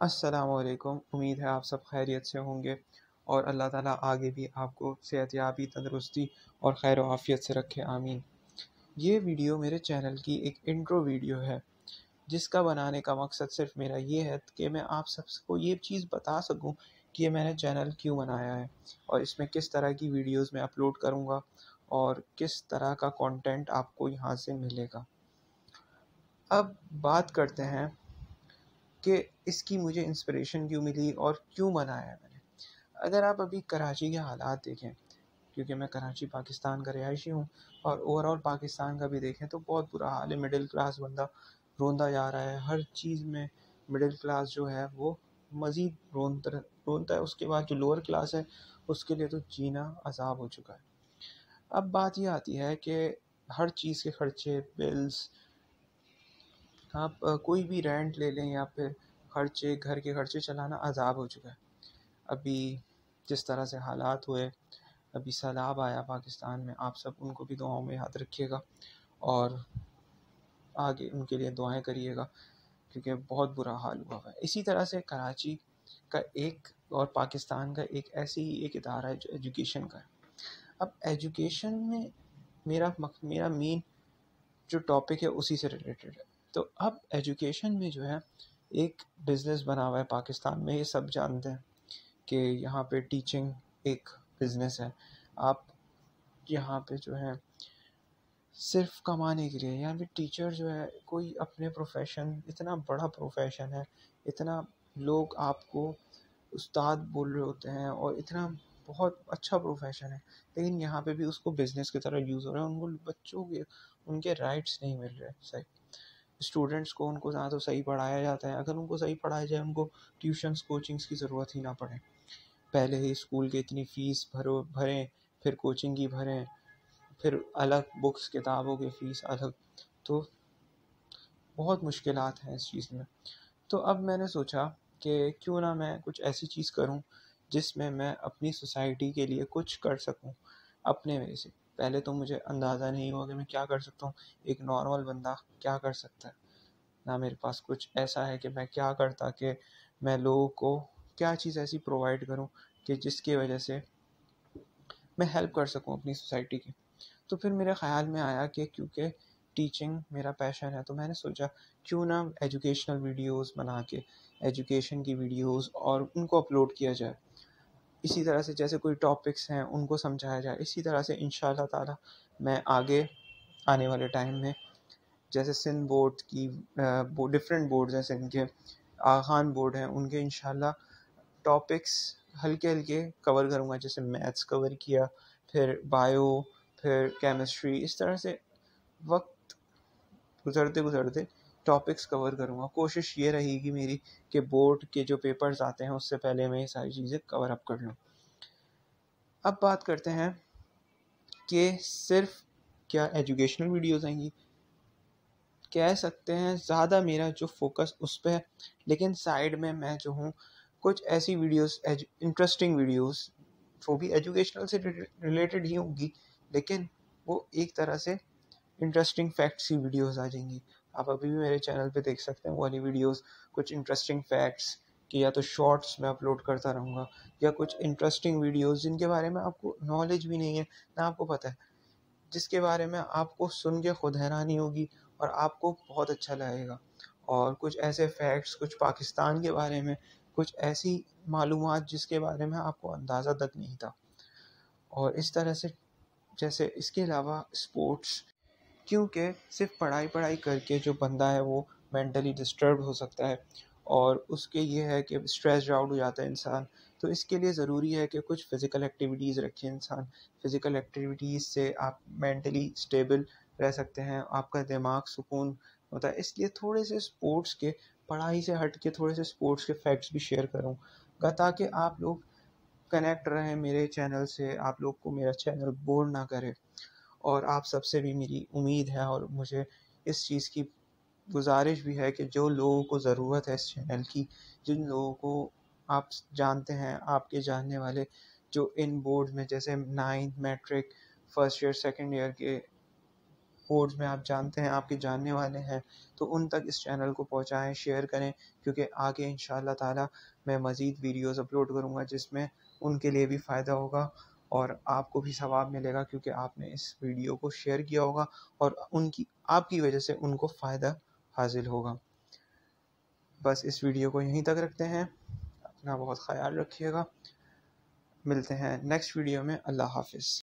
अस्सलामुअलैकुम उम्मीद है आप सब खैरियत से होंगे और अल्लाह ताला आगे भी आपको सेहतयाबी तंदरुस्ती और खैर आफ़ियत से रखे, आमीन। ये वीडियो मेरे चैनल की एक इंट्रो वीडियो है, जिसका बनाने का मकसद सिर्फ़ मेरा ये है कि मैं आप सबको ये चीज़ बता सकूँ कि ये मैंने चैनल क्यों बनाया है और इसमें किस तरह की वीडियोस मैं अपलोड करूँगा और किस तरह का कंटेंट आपको यहाँ से मिलेगा। अब बात करते हैं कि इसकी मुझे इंस्पिरेशन क्यों मिली और क्यों बनाया मैंने। अगर आप अभी कराची के हालात देखें, क्योंकि मैं कराची पाकिस्तान का रिहायशी हूँ और ओवरऑल पाकिस्तान का भी देखें तो बहुत बुरा हाल है। मिडिल क्लास बंदा रोंदा जा रहा है, हर चीज़ में मिडिल क्लास जो है, वो मज़ीद रोनता रोनता है। उसके बाद जो लोअर क्लास है, उसके लिए तो जीना अजाब हो चुका है। अब बात यह आती है कि हर चीज़ के खर्चे बिल्स आप कोई भी रेंट ले लें या फिर खर्चे, घर के खर्चे चलाना अजाब हो चुका है। अभी जिस तरह से हालात हुए, अभी सैलाब आया पाकिस्तान में, आप सब उनको भी दुआओं में याद रखिएगा और आगे उनके लिए दुआएँ करिएगा, क्योंकि बहुत बुरा हाल हुआ है। इसी तरह से कराची का एक और पाकिस्तान का एक ऐसी ही एक इदारा है जो एजुकेशन का है। अब एजुकेशन में मेरा मेरा मेन जो टॉपिक है उसी से रिलेटेड है। तो अब एजुकेशन में जो है, एक बिज़नेस बना हुआ है पाकिस्तान में, ये सब जानते हैं कि यहाँ पे टीचिंग एक बिज़नेस है। आप यहाँ पे जो है, सिर्फ़ कमाने के लिए यहाँ पे टीचर जो है, कोई अपने प्रोफेशन इतना बड़ा प्रोफेशन है, इतना लोग आपको उस्ताद बोल रहे होते हैं और इतना बहुत अच्छा प्रोफेशन है, लेकिन यहाँ पे भी उसको बिज़नेस की तरह यूज़ हो रहा है, उनको बच्चों के, उनके राइट्स नहीं मिल रहे, सही। स्टूडेंट्स को उनको ना तो सही पढ़ाया जाता है। अगर उनको सही पढ़ाया जाए, उनको ट्यूशन्स, कोचिंग्स की ज़रूरत ही ना पड़े। पहले ही स्कूल की इतनी फ़ीस भरो, भरें, फिर कोचिंग की भरें, फिर अलग बुक्स, किताबों की फ़ीस अलग। तो बहुत मुश्किल हैं इस चीज़ में। तो अब मैंने सोचा कि क्यों ना मैं कुछ ऐसी चीज़ करूँ जिसमें मैं अपनी सोसाइटी के लिए कुछ कर सकूँ, अपने वे से। पहले तो मुझे अंदाज़ा नहीं हुआ कि मैं क्या कर सकता हूँ। एक नॉर्मल बंदा क्या कर सकता है? ना मेरे पास कुछ ऐसा है कि मैं क्या करता कि मैं लोगों को क्या चीज़ ऐसी प्रोवाइड करूँ कि जिसकी वजह से मैं हेल्प कर सकूँ अपनी सोसाइटी की। तो फिर मेरे ख्याल में आया कि क्योंकि टीचिंग मेरा पैशन है तो मैंने सोचा क्यों ना एजुकेशनल वीडियोस बना के एजुकेशन की वीडियोस और उनको अपलोड किया जाए। इसी तरह से जैसे कोई टॉपिक्स हैं, उनको समझाया जाए। इसी तरह से इन ताला मैं आगे, आने वाले टाइम में जैसे सिंध बोर्ड की डिफरेंट बोर्ड्स हैं सिंध के आखान बोर्ड हैं, उनके इन टॉपिक्स हल्के हल्के कवर करूँगा। जैसे मैथ्स कवर किया, फिर बायो फिर केमिस्ट्री इस तरह से वक्त गुजरते गुजरते टॉपिक्स कवर करूँगा। कोशिश ये रहेगी मेरी कि बोर्ड के जो पेपर्स आते हैं, उससे पहले मैं ये सारी चीज़ें कवर अप कर लूँ। अब बात करते हैं कि सिर्फ़ क्या एजुकेशनल वीडियोस आएँगी? कह सकते हैं ज़्यादा मेरा जो फोकस उस पर है, लेकिन साइड में मैं जो हूँ, कुछ ऐसी वीडियोस इंटरेस्टिंग वीडियोस वो भी एजुकेशनल से रिलेटेड ही होंगी, लेकिन वो एक तरह से इंटरेस्टिंग फैक्ट्स की वीडियोस आ जाएँगी। आप अभी भी मेरे चैनल पे देख सकते हैं वो वाली वीडियोस कुछ इंटरेस्टिंग फैक्ट्स कि या तो शॉर्ट्स में अपलोड करता रहूँगा, या कुछ इंटरेस्टिंग वीडियोस जिनके बारे में आपको नॉलेज भी नहीं है, ना आपको पता है, जिसके बारे में आपको सुन के खुद हैरानी होगी और आपको बहुत अच्छा लगेगा। और कुछ ऐसे फैक्ट्स कुछ पाकिस्तान के बारे में, कुछ ऐसी मालूम जिसके बारे में आपको अंदाज़ा तक नहीं था। और इस तरह से, जैसे इसके अलावा स्पोर्ट्स क्योंकि सिर्फ़ पढ़ाई पढ़ाई करके जो बंदा है वो मेंटली डिस्टर्ब हो सकता है और उसके ये है कि स्ट्रेस आउट हो जाता है इंसान। तो इसके लिए ज़रूरी है कि कुछ फ़िज़िकल एक्टिविटीज़ रखें इंसान। फ़िज़िकल एक्टिविटीज़ से आप मेंटली स्टेबल रह सकते हैं, आपका दिमाग सुकून होता है। इसलिए थोड़े से स्पोर्ट्स के, पढ़ाई से हट के थोड़े से स्पोर्ट्स के फैक्ट्स भी शेयर करूँगा ताकि आप लोग कनेक्ट रहें मेरे चैनल से, आप लोग को मेरा चैनल बोर ना करे। और आप सबसे भी मेरी उम्मीद है और मुझे इस चीज़ की गुजारिश भी है कि जो लोगों को ज़रूरत है इस चैनल की, जिन लोगों को आप जानते हैं, आपके जानने वाले जो इन बोर्ड में, जैसे ninth matric, first year, second year के बोर्ड में आप जानते हैं, आपके जानने वाले हैं तो उन तक इस चैनल को पहुँचाएँ, शेयर करें, क्योंकि आगे इन ताला मैं मज़ीद वीडियोज़ अपलोड करूँगा जिसमें उनके लिए भी फ़ायदा होगा। और आपको भी सवाब मिलेगा क्योंकि आपने इस वीडियो को शेयर किया होगा और उनकी, आपकी वजह से उनको फ़ायदा हासिल होगा। बस इस वीडियो को यहीं तक रखते हैं। अपना बहुत ख्याल रखिएगा। मिलते हैं नेक्स्ट वीडियो में। अल्लाह हाफिज़।